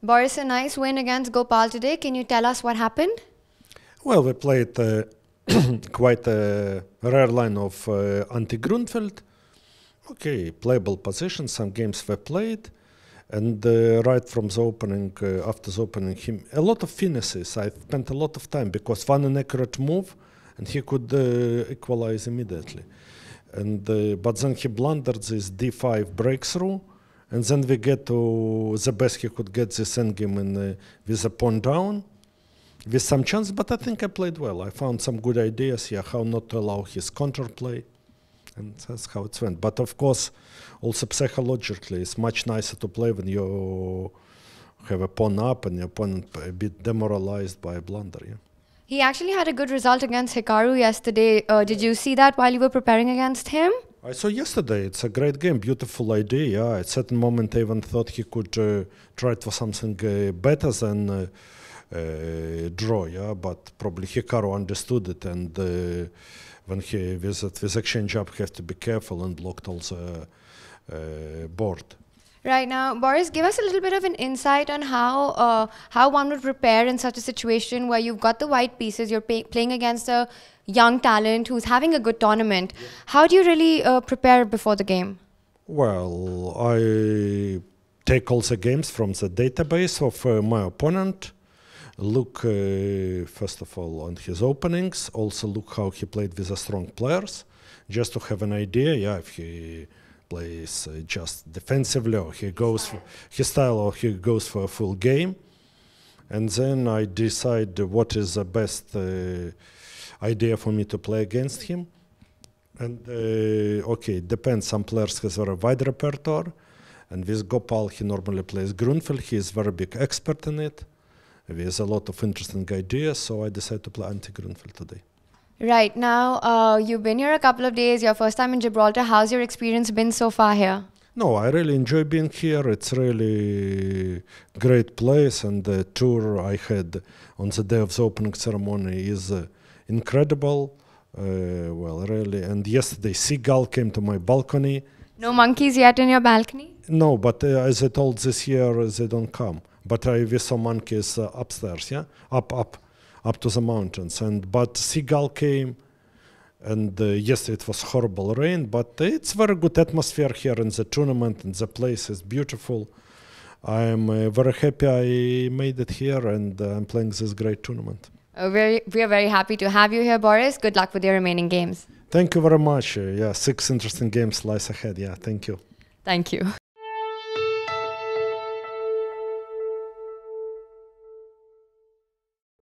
Boris, a nice win against Gopal today. Can you tell us what happened? Well, we played uh, quite a rare line of uh, anti Grunfeld. Okay, playable position. Some games were played, and uh, right from the opening, uh, after the opening, him a lot of finishes. I spent a lot of time because one inaccurate move, and he could uh, equalize immediately. And uh, but then he blundered this d5 breakthrough and then we get to the best he could get this endgame in, uh, with a pawn down, with some chance, but I think I played well. I found some good ideas here, how not to allow his counterplay, and that's how it went. But of course, also psychologically, it's much nicer to play when you have a pawn up and your opponent a bit demoralized by a blunder. Yeah. He actually had a good result against Hikaru yesterday. Uh, did you see that while you were preparing against him? I saw yesterday. It's a great game, beautiful idea. Yeah, at certain moment, I even thought he could uh, try for something uh, better than uh, uh, draw. Yeah, but probably Hikaru understood it, and uh, when he visit with exchange up, has to be careful and blocked also board. Right now, Boris, give us a little bit of an insight on how uh, how one would prepare in such a situation where you've got the white pieces, you're playing against a young talent who's having a good tournament. Yeah. How do you really uh, prepare before the game? Well, I take all the games from the database of uh, my opponent. Look, uh, first of all, on his openings. Also, look how he played with the strong players, just to have an idea. Yeah, if he plays uh, just defensively or he goes for his style or he goes for a full game. And then I decide what is the best uh, idea for me to play against him. And uh, okay depends. Some players has a wide repertoire. And with Gopal he normally plays Grunfeld. He is very big expert in it. He has a lot of interesting ideas. So I decided to play anti-Grunfeld today Right. Now, uh, you've been here a couple of days, your first time in Gibraltar. How's your experience been so far here? No, I really enjoy being here. It's really great place, and the tour I had on the day of the opening ceremony is uh, incredible. Uh, well, really. And yesterday, seagull came to my balcony. No monkeys yet in your balcony? No, but uh, as I told this year, they don't come. But I we saw monkeys uh, upstairs, yeah, up, up up to the mountains. And but seagull came, and uh, yes, it was horrible rain, but it's very good atmosphere here in the tournament, and the place is beautiful. I am uh, very happy I made it here, and uh, I'm playing this great tournament. Uh, very, we are very happy to have you here, Boris. Good luck with your remaining games. Thank you very much. Uh, yeah, six interesting games lies ahead. Yeah, thank you. Thank you.